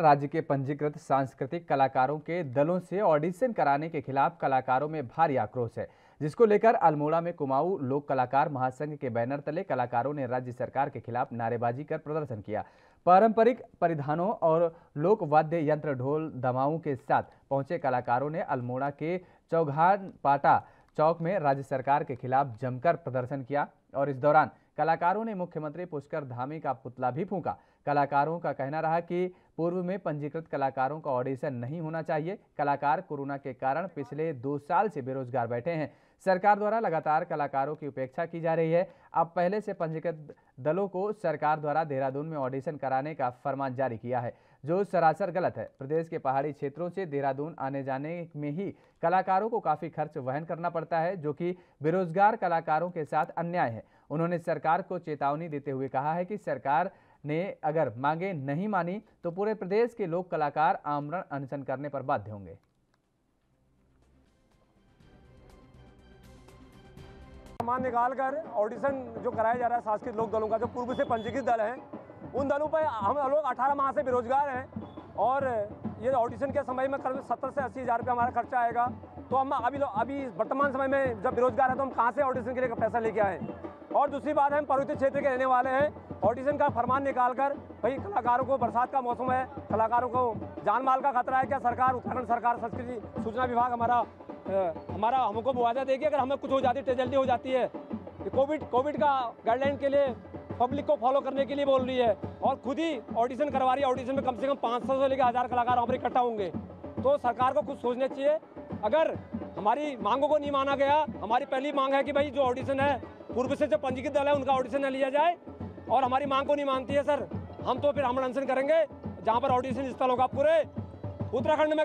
राज्य के पंजीकृत सांस्कृतिक कलाकारों के दलों से ऑडिशन कराने के खिलाफ कलाकारों में भारी आक्रोश है, जिसको लेकर अल्मोड़ा में कुमाऊं लोक कलाकार महासंघ के बैनर तले कलाकारों ने राज्य सरकार के खिलाफ नारेबाजी कर प्रदर्शन किया। पारंपरिक परिधानों और लोक वाद्य यंत्र ढोल दमाओं के साथ पहुँचे कलाकारों ने अल्मोड़ा के चौघान पाटा चौक में राज्य सरकार के खिलाफ जमकर प्रदर्शन किया और इस दौरान कलाकारों ने मुख्यमंत्री पुष्कर धामी का पुतला भी फूंका। कलाकारों का कहना रहा कि पूर्व में पंजीकृत कलाकारों का ऑडिशन नहीं होना चाहिए। कलाकार कोरोना के कारण पिछले दो साल से बेरोजगार बैठे हैं। सरकार द्वारा लगातार कलाकारों की उपेक्षा की जा रही है। अब पहले से पंजीकृत दलों को सरकार द्वारा देहरादून में ऑडिशन कराने का फरमान जारी किया है, जो सरासर गलत है। प्रदेश के पहाड़ी क्षेत्रों से देहरादून आने जाने में ही कलाकारों को काफ़ी खर्च वहन करना पड़ता है, जो कि बेरोजगार कलाकारों के साथ अन्याय है। उन्होंने सरकार को चेतावनी देते हुए कहा है कि सरकार ने अगर मांगे नहीं मानी तो पूरे प्रदेश के लोक कलाकार आमरण अनशन करने पर बाध्य होंगे। सामान निकाल कर ऑडिशन जो कराया जा रहा है सांस्कृतिक लोक दलों का, जो पूर्व से पंजीकृत दल हैं, उन दलों पर हम लोग 18 माह से बेरोजगार हैं। और ये ऑडिशन के समय में करीब सत्तर से अस्सी हज़ार रुपये हमारा खर्चा आएगा। तो हम अभी अभी वर्तमान समय में जब बेरोजगार है तो हम कहाँ से ऑडिशन के लिए पैसा लेके आए और दूसरी बात हम पर्वतीय क्षेत्र के रहने वाले हैं। ऑडिशन का फरमान निकाल कर भाई कलाकारों को बरसात का मौसम है, कलाकारों को जान माल का खतरा है क्या? सरकार, उत्तराखंड सरकार, संस्कृति सूचना विभाग हमारा हमारा हमको मुआवजा देगी? अगर हमें कुछ हो जाती ट्रेजल्टी हो जाती है। कोविड कोविड का गाइडलाइन के लिए पब्लिक को फॉलो करने के लिए बोल रही है। और खुद ही ऑडिशन करवा रही है। ऑडिशन में कम से कम पाँच सौ से लेकर हज़ार कलाकार हमारे इकट्ठा होंगे। तो सरकार को कुछ सोचना चाहिए। अगर हमारी मांगों को नहीं माना गया, हमारी पहली मांग है कि भाई जो ऑडिशन है, पूर्व से जो पंजीकृत दल है, उनका ऑडिशन न लिया जाए। और हमारी मांग को नहीं मानती है, सर। हम तो फिर हम अनशन करेंगे, जहाँ पर ऑडिशन स्थल होगा पूरे। उत्तराखंड में